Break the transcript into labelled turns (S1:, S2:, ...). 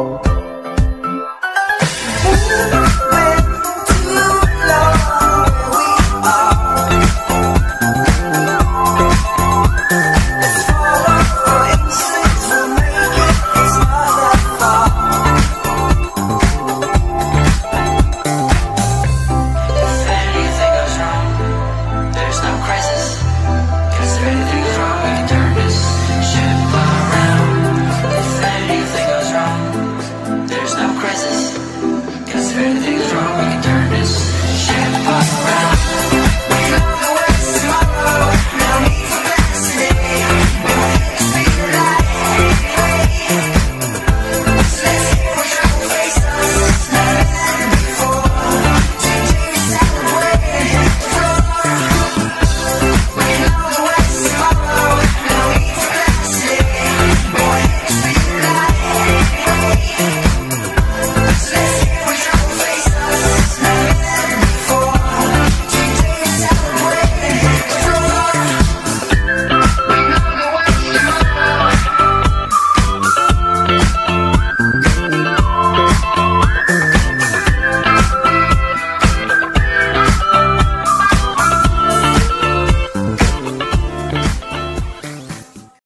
S1: you. throne, can turn this shit around.